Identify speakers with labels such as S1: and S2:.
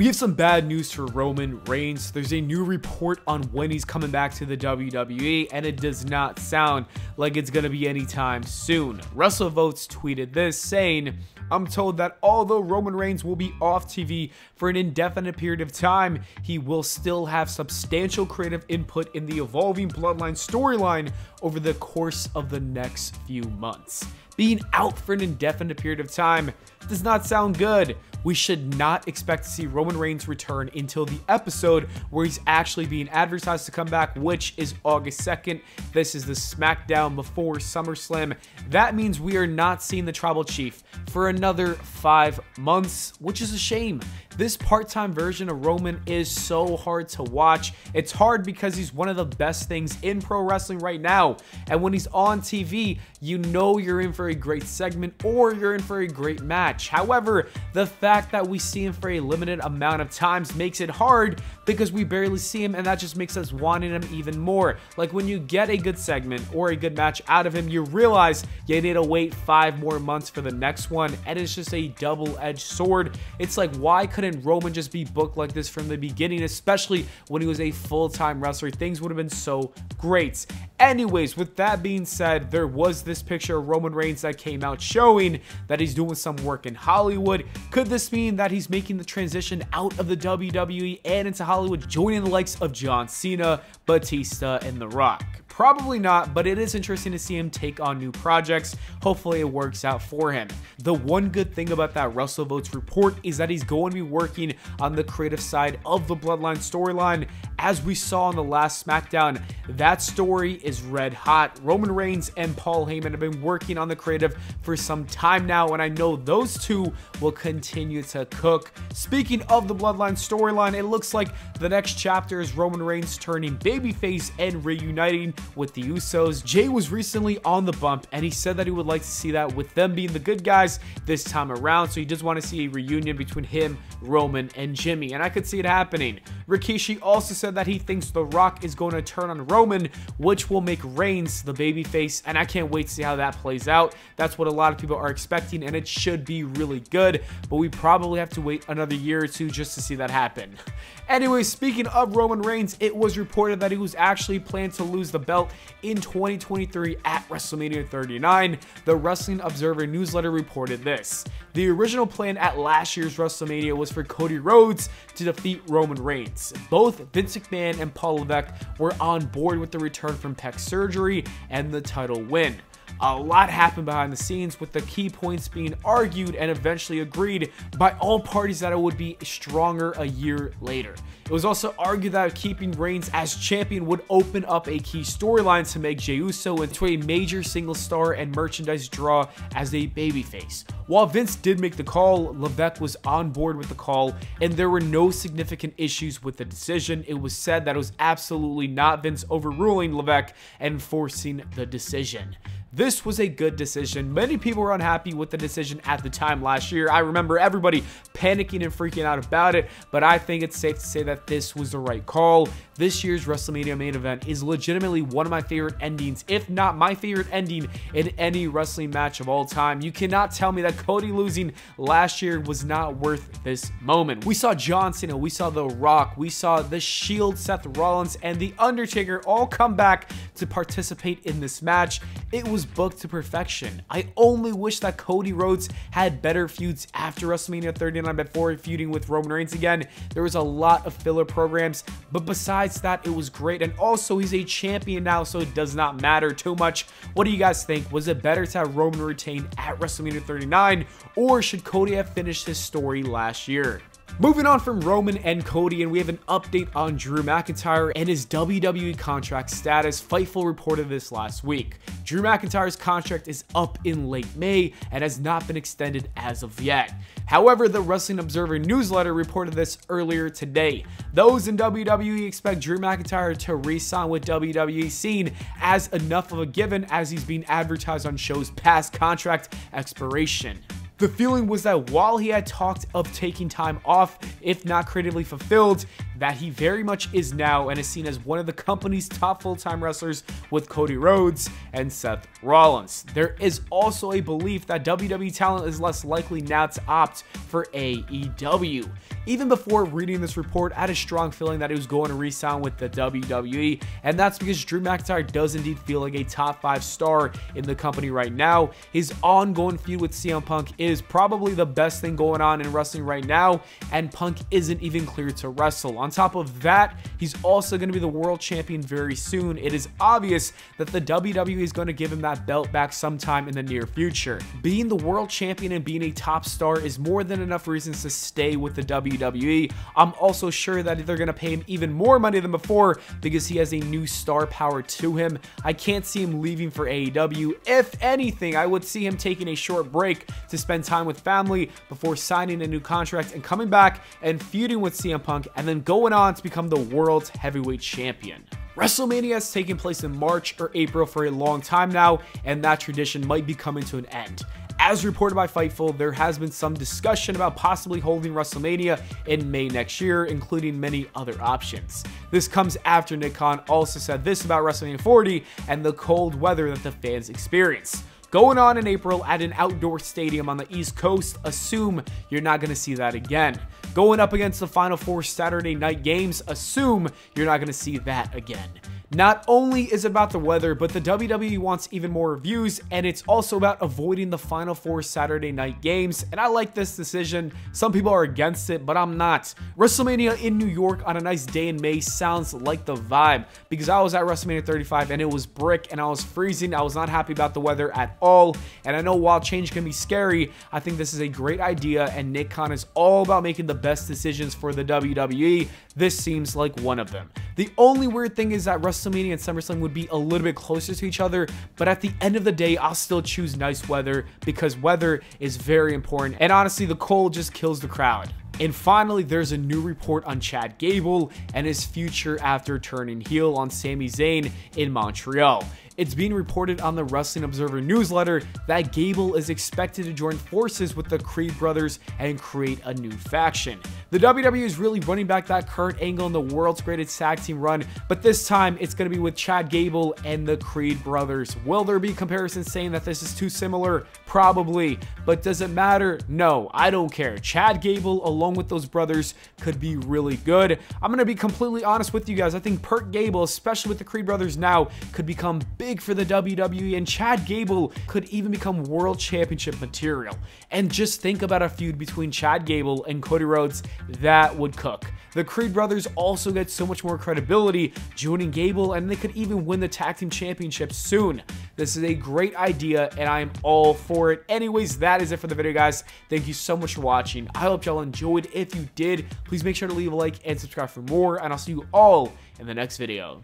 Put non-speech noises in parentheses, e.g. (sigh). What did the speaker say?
S1: We have some bad news for Roman Reigns. There's a new report on when he's coming back to the WWE, and it does not sound like it's going to be anytime soon. WrestleVotes tweeted this saying, I'm told that although Roman Reigns will be off TV for an indefinite period of time, he will still have substantial creative input in the evolving Bloodline storyline over the course of the next few months. Being out for an indefinite period of time does not sound good we should not expect to see Roman Reigns return until the episode where he's actually being advertised to come back, which is August 2nd. This is the SmackDown before SummerSlam. That means we are not seeing the Tribal Chief for another five months, which is a shame. This part time version of Roman is so hard to watch. It's hard because he's one of the best things in pro wrestling right now. And when he's on TV, you know you're in for a great segment or you're in for a great match. However, the fact that we see him for a limited amount of times makes it hard because we barely see him and that just makes us wanting him even more. Like when you get a good segment or a good match out of him, you realize you need to wait five more months for the next one and it's just a double-edged sword. It's like why couldn't Roman just be booked like this from the beginning, especially when he was a full-time wrestler? Things would have been so great. Anyways, with that being said, there was this picture of Roman Reigns that came out showing that he's doing some work in Hollywood. Could this mean that he's making the transition out of the WWE and into Hollywood, joining the likes of John Cena, Batista, and The Rock? Probably not, but it is interesting to see him take on new projects. Hopefully, it works out for him. The one good thing about that WrestleVotes report is that he's going to be working on the creative side of the Bloodline storyline. As we saw in the last SmackDown, that story is red hot. Roman Reigns and Paul Heyman have been working on the creative for some time now, and I know those two will continue to cook. Speaking of the Bloodline storyline, it looks like the next chapter is Roman Reigns turning babyface and reuniting with the Usos. Jey was recently on the bump and he said that he would like to see that with them being the good guys this time around. So he does want to see a reunion between him, Roman, and Jimmy. And I could see it happening. Rikishi also said that he thinks The Rock is going to turn on Roman, which will make Reigns the babyface. And I can't wait to see how that plays out. That's what a lot of people are expecting and it should be really good. But we probably have to wait another year or two just to see that happen. (laughs) Anyway, speaking of Roman Reigns, it was reported that he was actually planned to lose the belt in 2023 at WrestleMania 39. The Wrestling Observer newsletter reported this. The original plan at last year's WrestleMania was for Cody Rhodes to defeat Roman Reigns. Both Vince McMahon and Paul Levesque were on board with the return from pec surgery and the title win. A lot happened behind the scenes with the key points being argued and eventually agreed by all parties that it would be stronger a year later. It was also argued that keeping Reigns as champion would open up a key storyline to make Jey Uso into a major single star and merchandise draw as a babyface. While Vince did make the call, Levesque was on board with the call, and there were no significant issues with the decision. It was said that it was absolutely not Vince overruling Levesque and forcing the decision. This was a good decision. Many people were unhappy with the decision at the time last year. I remember everybody panicking and freaking out about it, but I think it's safe to say that this was the right call. This year's WrestleMania main event is legitimately one of my favorite endings, if not my favorite ending in any wrestling match of all time. You cannot tell me that Cody losing last year was not worth this moment. We saw John Cena, we saw The Rock, we saw The Shield, Seth Rollins, and The Undertaker all come back to participate in this match. It was booked to perfection. I only wish that Cody Rhodes had better feuds after WrestleMania 39 before feuding with Roman Reigns again. There was a lot of filler programs, but besides that, it was great. And also, he's a champion now, so it does not matter too much. What do you guys think? Was it better to have Roman retain at WrestleMania 39, or should Cody have finished his story last year? Moving on from Roman and Cody, and we have an update on Drew McIntyre and his WWE contract status. Fightful reported this last week. Drew McIntyre's contract is up in late May and has not been extended as of yet. However, the Wrestling Observer newsletter reported this earlier today. Those in WWE expect Drew McIntyre to re-sign with WWE, seen as enough of a given as he's being advertised on shows past contract expiration. The feeling was that while he had talked of taking time off, if not creatively fulfilled, that he very much is now and is seen as one of the company's top full-time wrestlers with Cody Rhodes and Seth Rollins. There is also a belief that WWE talent is less likely now to opt for AEW. Even before reading this report, I had a strong feeling that he was going to re-sign with the WWE, and that's because Drew McIntyre does indeed feel like a top five star in the company right now. His ongoing feud with CM Punk is probably the best thing going on in wrestling right now, and Punk isn't even cleared to wrestle. On top of that, he's also going to be the world champion very soon. It is obvious that the WWE is going to give him that belt back sometime in the near future. Being the world champion and being a top star is more than enough reasons to stay with the WWE. I'm also sure that they're going to pay him even more money than before because he has a new star power to him. I can't see him leaving for AEW. If anything, I would see him taking a short break to spend time with family before signing a new contract and coming back and feuding with CM Punk and then going on to become the world's heavyweight champion. WrestleMania has taken place in March or April for a long time now, and that tradition might be coming to an end. As reported by Fightful, there has been some discussion about possibly holding WrestleMania in May next year, including many other options. This comes after Nick Khan also said this about WrestleMania 40 and the cold weather that the fans experience. Going on in April at an outdoor stadium on the East Coast, assume you're not going to see that again. Going up against the Final Four Saturday night games, assume you're not going to see that again. Not only is it about the weather, but the WWE wants even more reviews, and it's also about avoiding the Final Four Saturday night games, and I like this decision. Some people are against it, but I'm not. WrestleMania in New York on a nice day in May sounds like the vibe, because I was at WrestleMania 35 and it was brick and I was freezing. I was not happy about the weather at all, and I know while change can be scary, I think this is a great idea, and Nick Khan is all about making the best decisions for the WWE. This seems like one of them. The only weird thing is that WrestleMania and SummerSlam would be a little bit closer to each other, but at the end of the day, I'll still choose nice weather because weather is very important. And honestly, the cold just kills the crowd. And finally, there's a new report on Chad Gable and his future after turning heel on Sami Zayn in Montreal. It's being reported on the Wrestling Observer newsletter that Gable is expected to join forces with the Creed brothers and create a new faction. The WWE is really running back that Kurt Angle in the world's greatest tag team run, but this time it's going to be with Chad Gable and the Creed brothers. Will there be comparisons saying that this is too similar? Probably. But does it matter? No, I don't care. Chad Gable, along with those brothers, could be really good. I'm going to be completely honest with you guys. I think Pert Gable, especially with the Creed brothers now, could become big for the WWE, and Chad Gable could even become world championship material. And just think about a feud between Chad Gable and Cody Rhodes that would cook. The Creed brothers also get so much more credibility joining Gable, and they could even win the tag team championship soon. This is a great idea, and I am all for it. Anyways, that is it for the video, guys. Thank you so much for watching. I hope y'all enjoyed. If you did, please make sure to leave a like and subscribe for more, and I'll see you all in the next video.